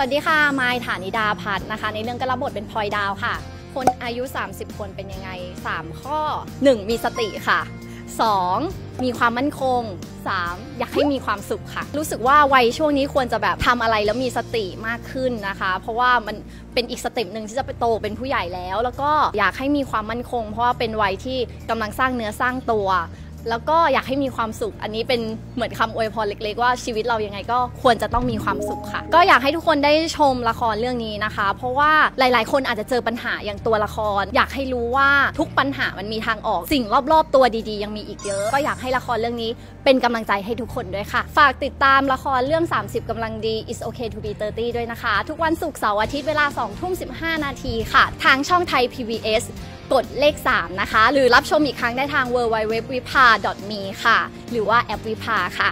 วัสดีค่ะ มายฐานิดาพัฒน์นะคะ ในเรื่องกรับบทเป็นพลอยดาวค่ะ คนอายุ 30 คนเป็นยังไง 3 ข้อ 1. มีสติค่ะ 2. มีความมั่นคง 3. อยากให้มีความสุขค่ะ รู้สึกว่าวัยช่วงนี้ควรจะแบบทำอะไรแล้วมีสติมากขึ้นนะคะ เพราะว่ามันเป็นอีกสเต็ปหนึ่งที่จะไปโตเป็นผู้ใหญ่แล้ว แล้วก็อยากให้มีความมั่นคง เพราะว่าเป็นวัยที่กำลังสร้างเนื้อสร้างตัว แล้วก็อยากให้มีความสุข อันนี้เป็นเหมือนคำอวยพรเล็ก ๆ ว่าชีวิตเรายังไงก็ควรจะต้องมีความสุขค่ะ ก็อยากให้ทุกคนได้ชมละครเรื่องนี้นะคะ เพราะว่าหลาย ๆ คนอาจจะเจอปัญหาอย่างตัวละคร อยากให้รู้ว่าทุกปัญหามันมีทางออก สิ่งรอบ ๆ ตัวดี ๆ ยังมีอีกเยอะ ก็อยากให้ละครเรื่องนี้เป็นกำลังใจให้ทุกคนด้วยค่ะ ฝากติดตามละครเรื่อง 30กำลังดี is okay to be 30 ด้วยนะคะ ทุกวันศุกร์เสาร์อาทิตย์เวลา2ทุ่ม15 นาทีค่ะ ทางช่องไทย PBS กดเลข 3 นะคะ หรือรับชมอีกครั้งได้ทาง w w w w i p a m e ค่ะ หรือว่าแอปวิภาค่ะ